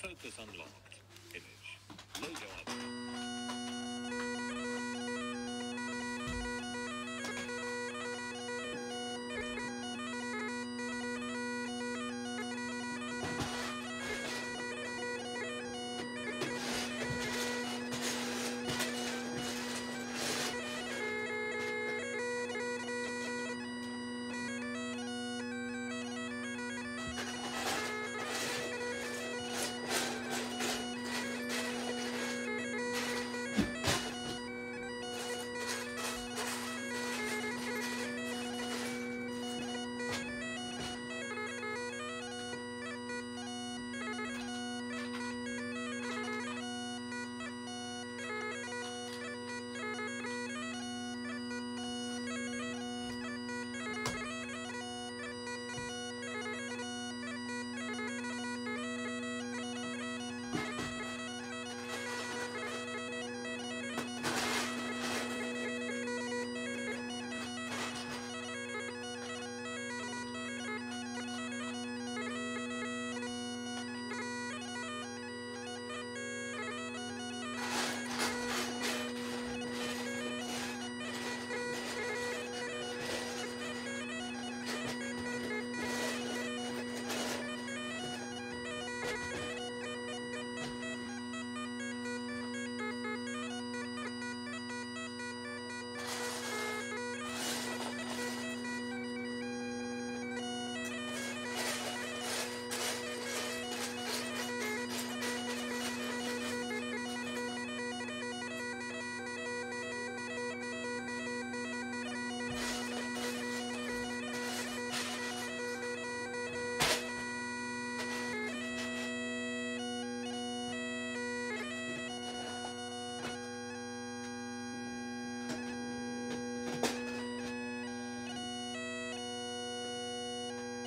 Focus unlocked. Image. Logo up.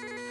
you